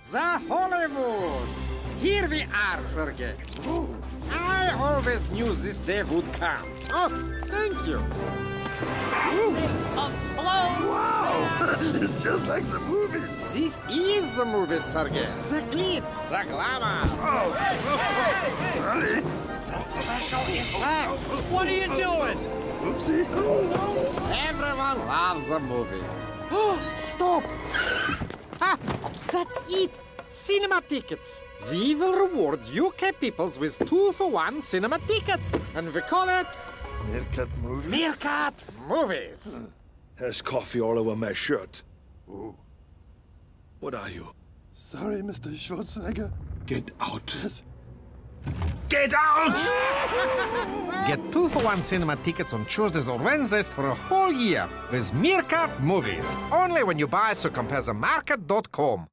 The Hollywoods! Here we are, Sergei. I always knew this day would come. Oh, thank you. Wow, it's just like the movie. This is the movie, Sergei. The glitz, the glamour, Sorry. the special effects. What are you doing? Oopsie. Everyone loves the movies. Oh, stop! That's it. Cinema tickets. We will reward UK peoples with two for one cinema tickets, and we call it Meerkat movie. Meerkat Movies. Hmm. Has coffee all over my shirt. What are you? Sorry, Mr. Schwarzenegger. Get out. Yes. Get out! Get two for one cinema tickets on Tuesdays or Wednesdays for a whole year with Meerkat Movies. Only when you buy so comparethemarket.com.